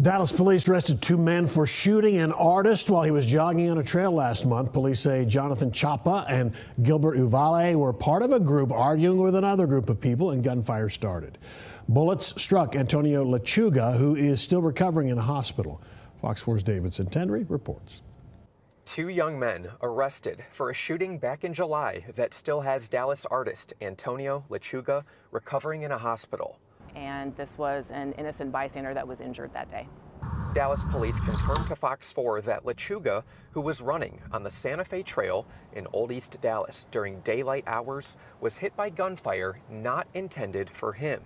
Dallas police arrested two men for shooting an artist while he was jogging on a trail last month. Police say Jonathan Chapa and Gilbert Uvale were part of a group arguing with another group of people and gunfire started. Bullets struck Antonio Lechuga, who is still recovering in a hospital. Fox 4's David Sentendrey reports. Two young men arrested for a shooting back in July that still has Dallas artist Antonio Lechuga recovering in a hospital and this was an innocent bystander that was injured that day. Dallas police confirmed to Fox 4 that Lechuga, who was running on the Santa Fe Trail in Old East Dallas during daylight hours, was hit by gunfire not intended for him.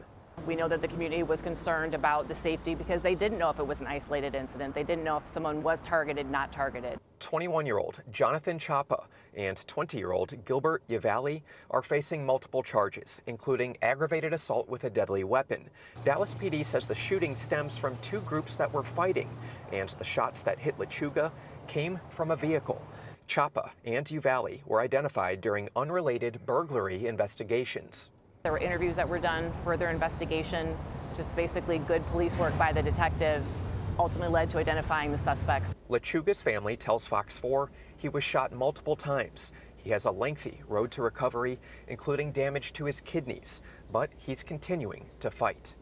We know that the community was concerned about the safety because they didn't know if it was an isolated incident. They didn't know if someone was targeted, not targeted. 21 year old Jonathan Chapa and 20 year old Gilbert Yavali are facing multiple charges, including aggravated assault with a deadly weapon. Dallas PD says the shooting stems from two groups that were fighting, and the shots that hit Lechuga came from a vehicle. Chapa and Uvalde were identified during unrelated burglary investigations. There were interviews that were done, further investigation, just basically good police work by the detectives ultimately led to identifying the suspects. Lechuga's family tells Fox 4 he was shot multiple times. He has a lengthy road to recovery, including damage to his kidneys, but he's continuing to fight.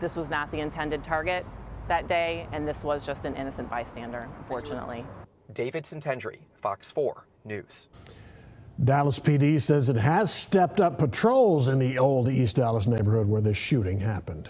This was not the intended target that day, and this was just an innocent bystander, unfortunately. David Sentendrey, Fox 4 News. Dallas PD says it has stepped up patrols in the old East Dallas neighborhood where this shooting happened.